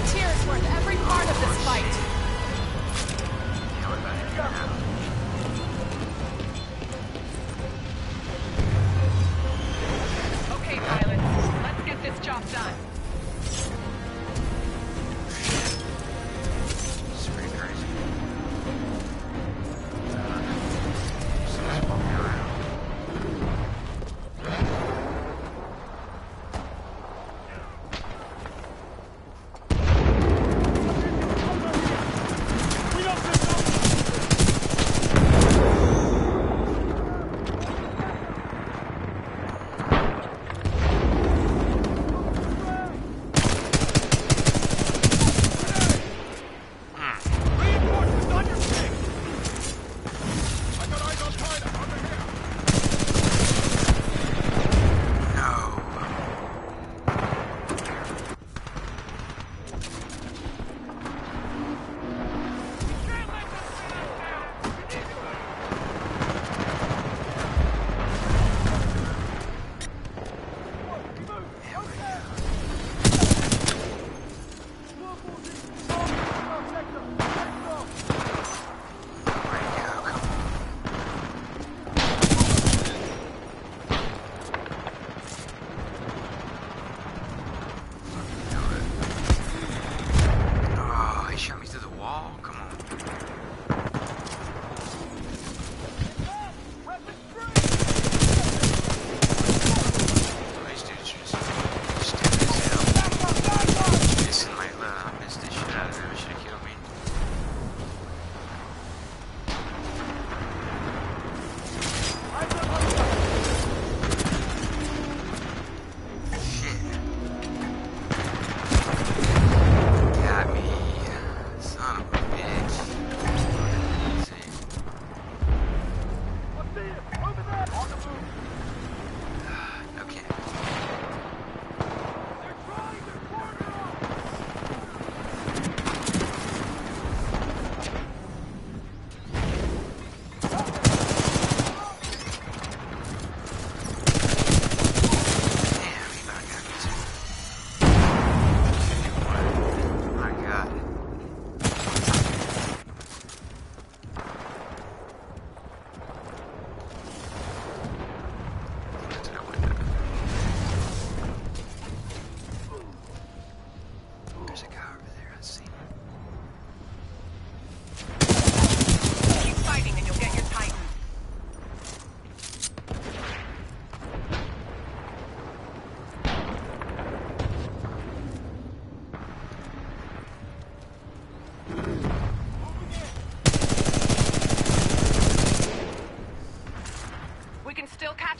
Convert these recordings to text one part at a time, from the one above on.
Frontier is worth every part of this fight. Okay, pilots, let's get this job done.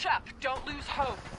Catch up. Don't lose hope.